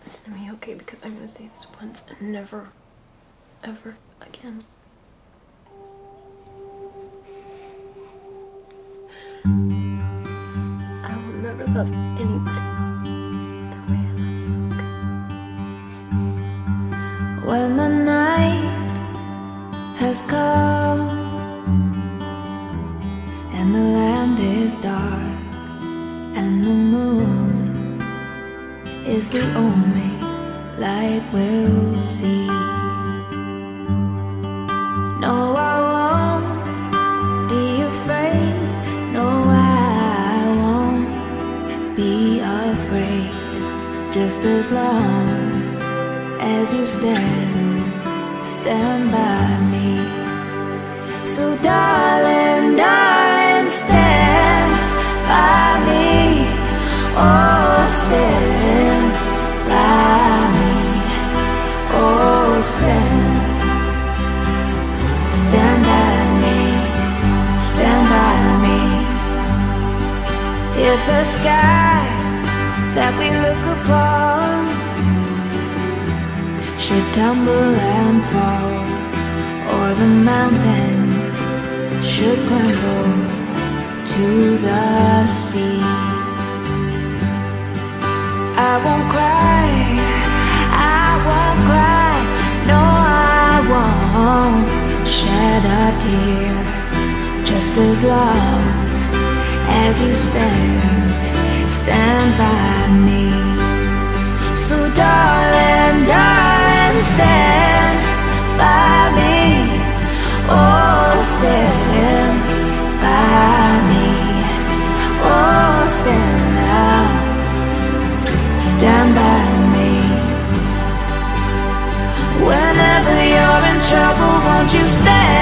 Listen to me, okay? Because I'm gonna say this once and never, ever again. I will never love anybody the way I love you, okay? When the night has come and the land is dark and the moon is the only light we'll see. No, I won't be afraid. No, I won't be afraid. Just as long as you stand, stand by me. So, darling, darling, stand, stand by me. Stand by me. If the sky that we look upon should tumble and fall, or the mountain should crumble to the sea. I shed a tear, just as long as you stand, stand by me. So, darling, darling, stand by me. Oh, stand by me. Oh, stand now. Stand by me. Whenever you're in trouble, won't you stand